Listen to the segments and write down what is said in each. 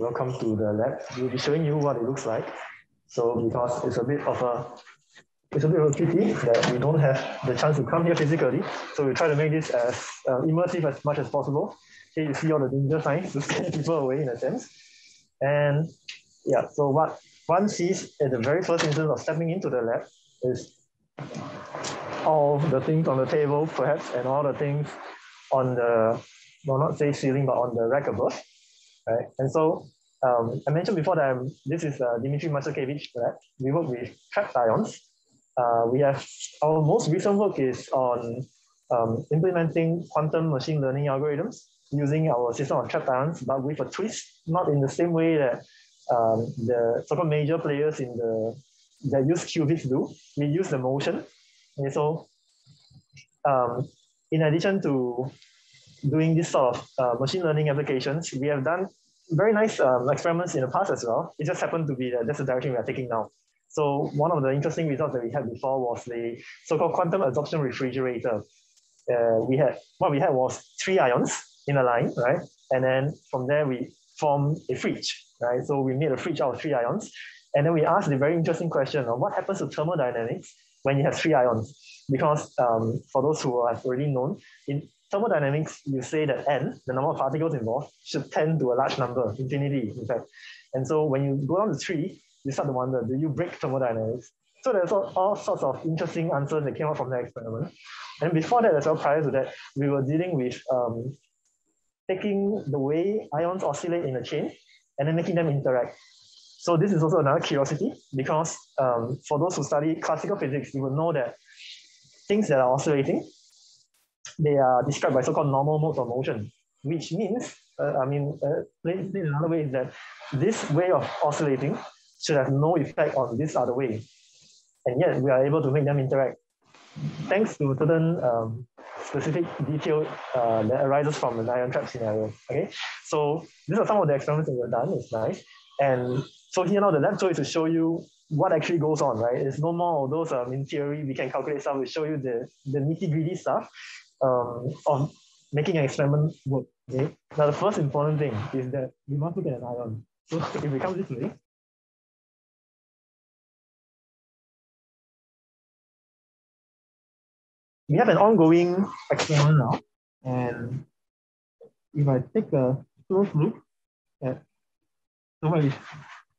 welcome to the lab. We'll be showing you what it looks like. So because it's a bit of a it's a bit of a pity that we don't have the chance to come here physically. So we try to make this as uh, immersive as much as possible. Here you see all the danger signs to scare people away in a sense. And yeah, so what one sees at the very first instance of stepping into the lab is all the things on the table, perhaps, and all the things on the, well, not say ceiling, but on the rack above, right? And so um, I mentioned before that this is uh, Dzmitry Matsukevich lab. We work with trapped ions. Uh, we have, our most recent work is on um, implementing quantum machine learning algorithms using our system of trapped ions, but with a twist, not in the same way that um, the so-called major players in the that use qubits do. We use the motion. So um, in addition to doing this sort of uh, machine learning applications, we have done very nice um, experiments in the past as well. It just happened to be that that's the direction we are taking now. So one of the interesting results that we had before was the so-called quantum absorption refrigerator. Uh, we had what we had was three ions in a line, right? And then from there we formed a fridge, right? So we made a fridge out of three ions. And then we asked the very interesting question of what happens to thermodynamics when you have three ions? Because um, for those who have already known, in thermodynamics, you say that n, the number of particles involved, should tend to a large number, infinity, in fact. And so when you go down to three, you start to wonder, do you break thermodynamics? So there's all, all sorts of interesting answers that came out from that experiment. And before that as well, prior to that, we were dealing with um, taking the way ions oscillate in a chain and then making them interact. So this is also another curiosity because um, for those who study classical physics, you will know that things that are oscillating, they are described by so-called normal modes of motion, which means, uh, I mean, uh, in another way is that this way of oscillating should have no effect on this other way. And yet we are able to make them interact thanks to certain um, specific detail uh, that arises from an ion trap scenario. Okay, so these are some of the experiments that we've done. It's nice. And so here now the lab show is to show you what actually goes on, right? It's no more of those, um, in theory, we can calculate stuff, we show you the, the nitty gritty stuff um, of making an experiment work, okay? Now the first important thing is that we must look at an ion. So if we come this way, we have an ongoing experiment now. And if I take a close look at so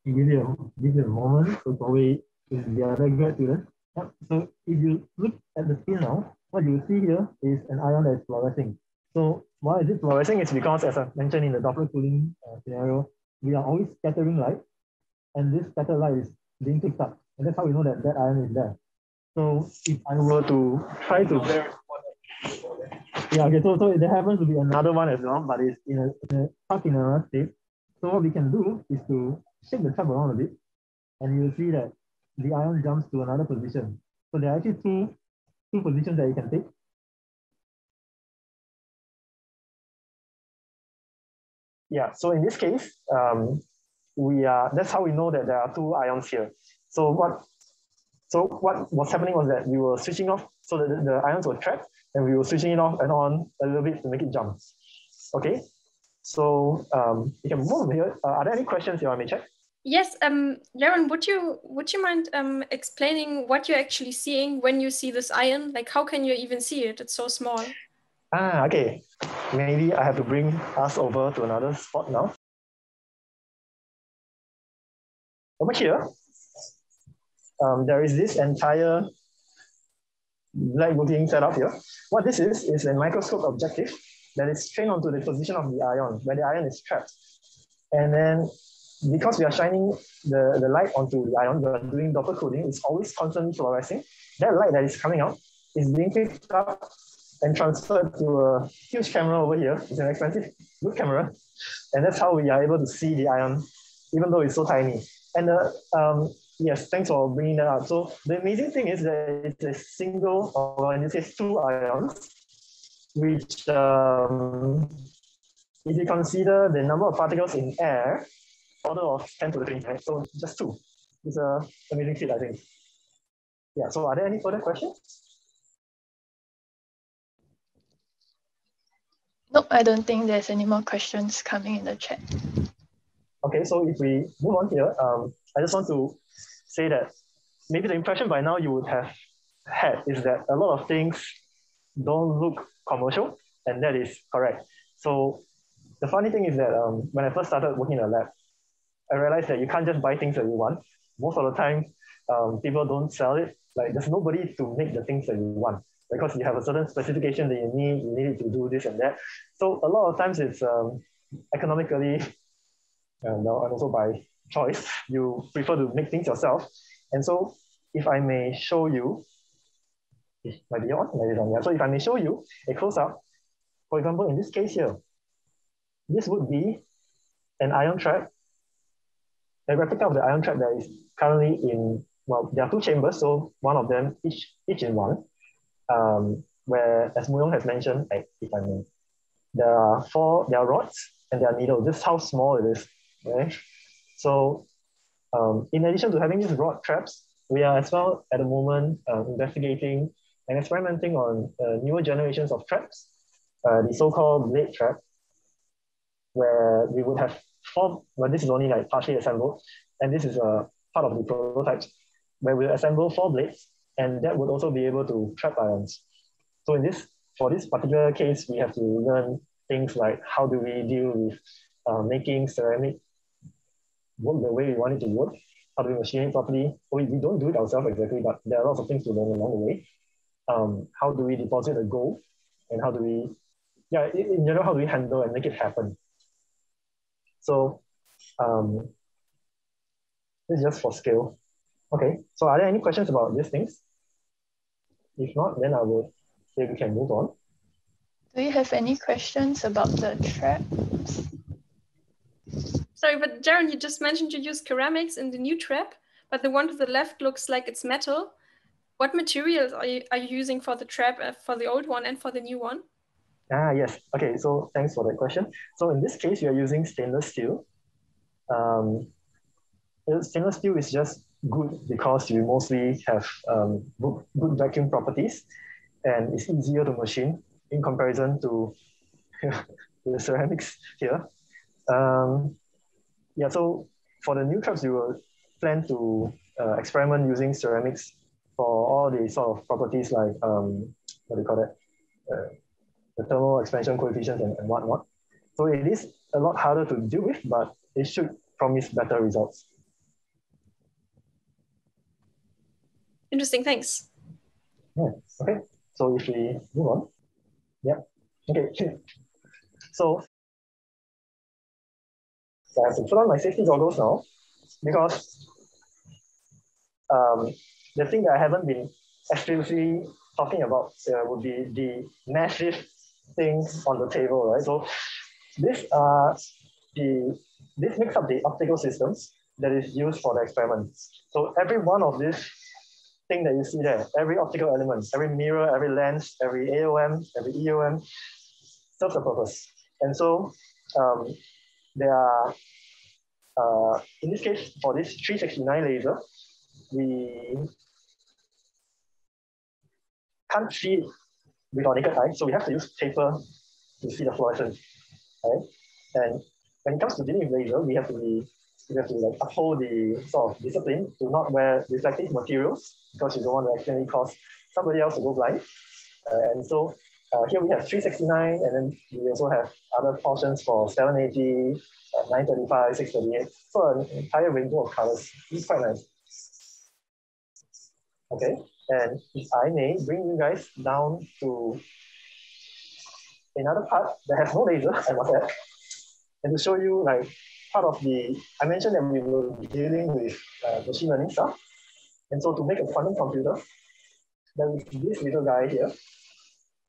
give you a give you a moment, so probably the other grad. Yep. So if you look at the screen now, what you see here is an ion that is fluorescing. So why is it fluorescing? It's because as I mentioned in the Doppler cooling uh, scenario, we are always scattering light, and this scattered light is being picked up, and that's how we know that that ion is there. So if I were to try to yeah, okay, so, so there happens to be another one as well, but it's in a, in a stuck in another state. So what we can do is to shake the trap around a bit, and you'll see that the ion jumps to another position. So there are actually two, two positions that you can take. Yeah, so in this case, um, we are, that's how we know that there are two ions here. So what, so what was happening was that we were switching off, so that the, ions were trapped, and we were switching it off and on a little bit to make it jump. Okay, so um, you can move here. Uh, are there any questions you want me to check? Yes, um, would you would you mind um, explaining what you're actually seeing when you see this ion? Like, how can you even see it? It's so small. Ah, okay. Maybe I have to bring us over to another spot now. Over here, um, there is this entire black looking setup here. What this is, is a microscope objective that is trained onto the position of the ion, where the ion is trapped. And then because we are shining the, the light onto the ion, we are doing Doppler cooling, it's always constantly fluorescing. That light that is coming out is being picked up and transferred to a huge camera over here. It's an expensive, good camera. And that's how we are able to see the ion, even though it's so tiny. And uh, um, yes, thanks for bringing that up. So the amazing thing is that it's a single, or in this case, two ions, which um, if you consider the number of particles in air, order of 10 to the 20, right? So just two. It's a amazing feat, I think. Yeah, so are there any further questions? Nope, I don't think there's any more questions coming in the chat. Okay, so if we move on here, um, I just want to say that maybe the impression by now you would have had is that a lot of things don't look commercial, and that is correct. So the funny thing is that um, when I first started working in a lab, I realized that you can't just buy things that you want. Most of the time, um, people don't sell it. Like there's nobody to make the things that you want because you have a certain specification that you need. You need it to do this and that. So a lot of times it's um, economically and, uh, and also by choice, you prefer to make things yourself. And so if I may show you, might be on, maybe on. Yeah. So if I may show you a close-up, for example, in this case here, this would be an ion trap, a replica of the ion trap that is currently in, well, there are two chambers, so one of them each, each in one, um, where, as Muyong has mentioned, if I may, there are four, there are rods and there are needles. This is how small it is, right? So um, in addition to having these rod traps, we are as well at the moment uh, investigating and experimenting on uh, newer generations of traps, uh, the so-called blade trap, where we would have four, well, this is only like partially assembled, and this is a part of the prototypes, where we assemble four blades, and that would also be able to trap ions. So in this, for this particular case, we have to learn things like how do we deal with uh, making ceramic work the way we want it to work, how do we machine it properly. We, we don't do it ourselves exactly, but there are lots of things to learn along the way. Um, how do we deposit a gold and how do we, yeah, in general, how do we handle and make it happen? So um, this is just for scale. Okay, so are there any questions about these things? If not, then I will say we can move on. Do you have any questions about the traps? Sorry, but Jaren, you just mentioned you use ceramics in the new trap, but the one to the left looks like it's metal. What materials are you, are you using for the trap, uh, for the old one and for the new one? Ah, yes. Okay, so thanks for that question. So in this case, you are using stainless steel. Um, stainless steel is just good because you mostly have um, good, good vacuum properties and it's easier to machine in comparison to the ceramics here. Um, yeah, so for the new traps, you will plan to uh, experiment using ceramics for all the sort of properties like, um, what do you call it, uh, the thermal expansion coefficients and, and whatnot. So it is a lot harder to deal with, but it should promise better results. Interesting, thanks. Yeah, okay. So if we move on. Yeah. Okay. So I have to put on my safety goggles now because um, the thing that I haven't been explicitly talking about uh, would be the massive things on the table, right? So this uh, the this makes up the optical systems that is used for the experiment. So every one of these thing that you see there, every optical element, every mirror, every lens, every AOM, every EOM serves a purpose. And so um, there are, uh, in this case, for this 369 laser, we can't see naked eye, so we have to use paper to see the fluorescence, right? And when it comes to dealing with laser, we have to be we have to like uphold the sort of discipline to not wear reflective materials because you don't want to accidentally cause somebody else to go blind. Uh, and so uh, here we have 369, and then we also have other portions for 780, uh, 935, 638. So an entire rainbow of colors. It's quite nice. Okay, and if I may bring you guys down to another part that has no laser, I must add, and to show you like part of the, I mentioned that we were dealing with uh, machine learning stuff. And so to make a quantum computer, there is this little guy here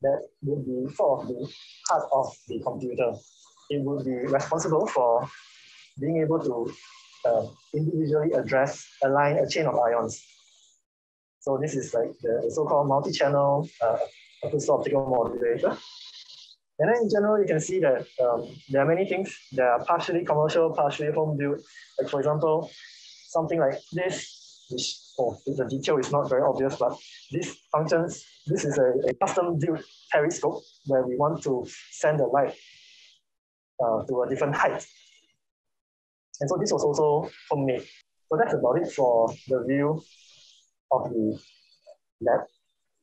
that would be sort of the heart of the computer. It would be responsible for being able to uh, individually address, align a chain of ions. So this is like the so-called multi-channel uh, optical modulator. And then in general, you can see that um, there are many things that are partially commercial, partially home built. Like for example, something like this, which oh, the detail is not very obvious, but this functions, this is a, a custom built periscope where we want to send the light uh, to a different height. And so this was also homemade. So that's about it for the view of the lab.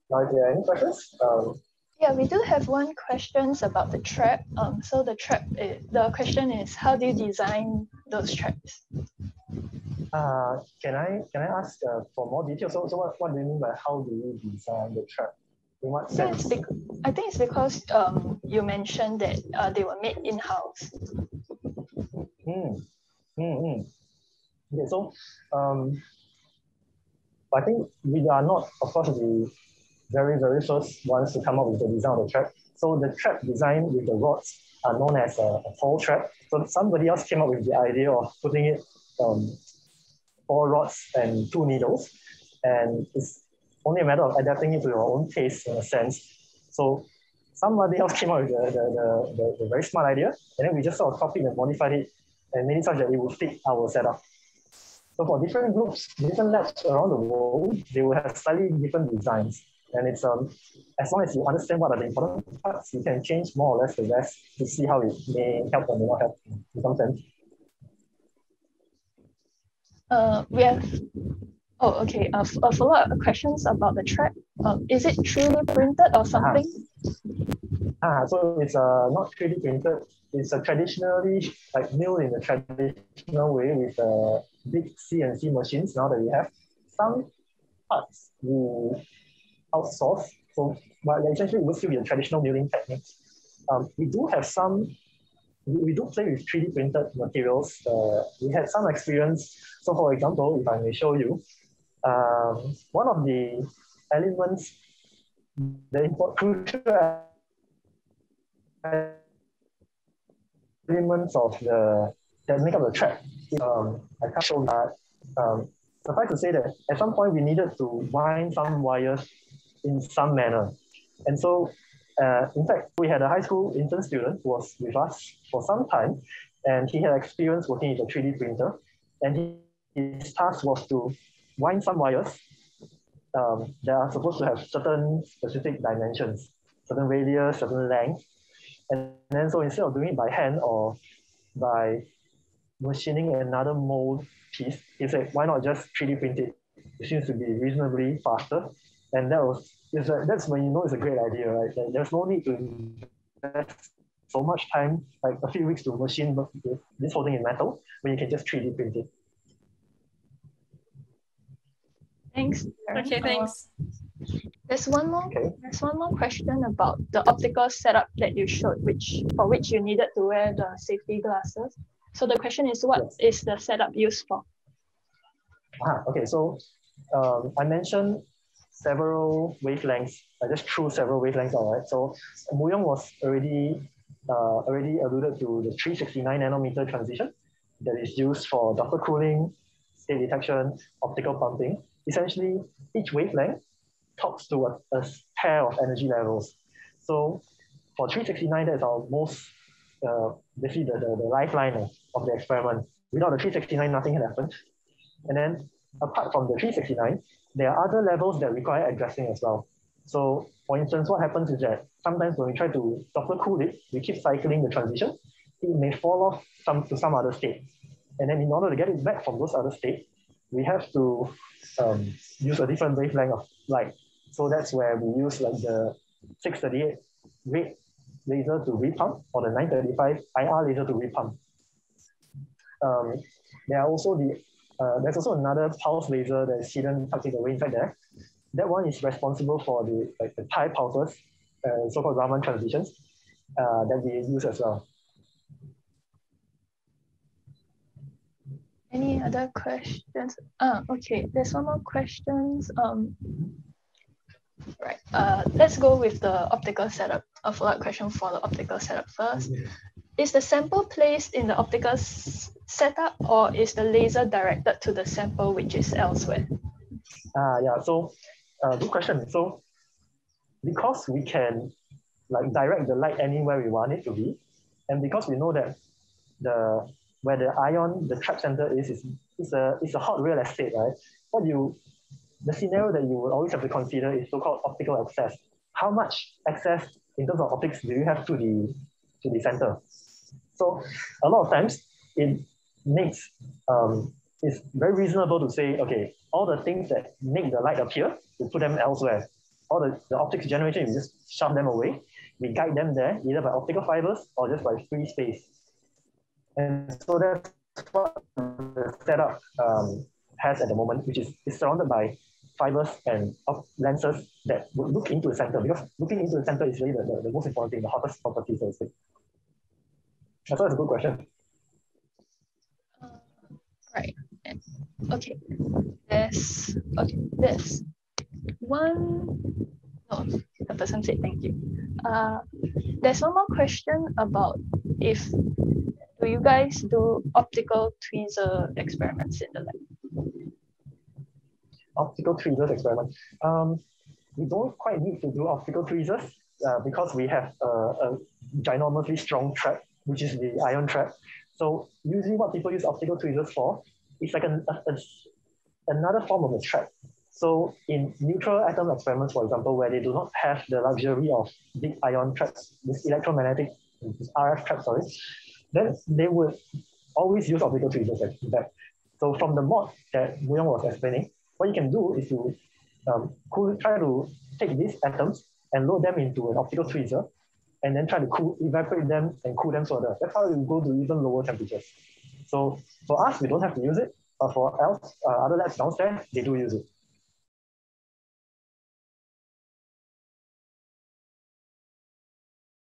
Now, if there are any questions, um, yeah, we do have one questions about the trap. Um, so the trap, is, the question is, how do you design those traps? Uh, can I can I ask uh, for more details? So, so what, what do you mean by how do you design the trap? In what sense? I think it's, I think it's because um, you mentioned that uh, they were made in-house. Mm. Mm-hmm. Okay, so um, I think we are not, of course, the very, very first ones to come up with the design of the trap. So the trap design with the rods are known as a, a Paul trap. So somebody else came up with the idea of putting it um, four rods and two needles. And it's only a matter of adapting it to your own taste in a sense. So somebody else came up with the, the, the, the, very smart idea, and then we just sort of copied and modified it and made it such that it would fit our setup. So for different groups, different labs around the world, they will have slightly different designs. And it's um, as long as you understand what are the important parts, you can change more or less the rest to see how it may help or may not help in some sense. Uh, we have, oh, okay, uh, a follow-up questions about the track. Um, is it 3D printed or something? Ah, ah so it's uh, not 3D printed. It's a traditionally like milled in the traditional way with a big CNC machines now that we have. Some parts we outsource. So but essentially it will still be a traditional milling technique. Um, we do have some, we, we do play with 3D printed materials. Uh, we had some experience. So for example, if I may show you, um, one of the elements, the import crucial elements of the that make up the track um, I can't show that. Um, suffice to say that at some point we needed to wind some wires in some manner. And so, uh, in fact, we had a high school intern student who was with us for some time, and he had experience working with a 3D printer. And he, his task was to wind some wires um, that are supposed to have certain specific dimensions, certain radius, certain length. And then so instead of doing it by hand or by machining another mold piece, he said, why not just 3D print it? It seems to be reasonably faster. And that was it's a, that's when you know it's a great idea, right? Like, there's no need to invest so much time, like a few weeks to machine this whole thing in metal, when you can just 3D print it. Thanks. Okay, thanks. Uh, there's one more. Okay. There's one more question about the optical setup that you showed, which for which you needed to wear the safety glasses. So the question is, what yes. is the setup used for? Ah, okay, so um, I mentioned several wavelengths. I just threw several wavelengths out, right? So Muyong was already uh, already alluded to the 369 nanometer transition that is used for Doppler cooling, state detection, optical pumping. Essentially, each wavelength talks to a, a pair of energy levels. So for 369, that's our most uh, basically the, the, the lifeline of, the experiment. Without the 369, nothing had happened. And then apart from the 369, there are other levels that require addressing as well. So for instance, what happens is that sometimes when we try to Doppler cool it, we keep cycling the transition, it may fall off some, to some other state. And then in order to get it back from those other states, we have to um, use a different wavelength of light. So that's where we use like the 638 red laser to repump or the 935 IR laser to repump. Um, there are also the, uh, there's also another pulse laser that is hidden tucked the inside there. That one is responsible for the, like the Thai pulses, uh, so-called Raman transitions uh, that we use as well. Any other questions? Ah, okay, there's one more questions. Um, right, uh, let's go with the optical setup. A follow-up question for the optical setup first. Is the sample placed in the optical setup or is the laser directed to the sample which is elsewhere? Uh, yeah, so uh, good question. So because we can like direct the light anywhere we want it to be, and because we know that the where the ion, the trap center is, is, is a is a hot real estate, right? What you the scenario that you would always have to consider is so-called optical access. How much access in terms of optics do you have to the to the center? So a lot of times it makes um, it's very reasonable to say, okay, all the things that make the light appear, we put them elsewhere. All the, the optics generation, we just shove them away. We guide them there, either by optical fibers or just by free space. And so that's what the setup um, has at the moment, which is, is surrounded by fibers and lenses that would look into the center because looking into the center is really the, the, the most important thing, the hottest property, so to speak. That's a good question. Uh, right. Okay. This. okay. This. one. No, the person said thank you. Uh, there's one more question about if do you guys do optical tweezer experiments in the lab? Optical tweezers experiment. Um, we don't quite need to do optical tweezers uh, because we have a, a ginormously strong trap, which is the ion trap. So usually what people use optical tweezers for is like an, a, a, another form of a trap. So in neutral atom experiments, for example, where they do not have the luxury of big ion traps, this electromagnetic, this RF trap, sorry, then they would always use optical tweezers in. So from the mod that Muyong was explaining, what you can do is you um, cool, try to take these atoms and load them into an optical tweezer and then try to cool, evaporate them and cool them further. That's how you go to even lower temperatures. So for us, we don't have to use it, but for else, uh, other labs downstairs, they do use it.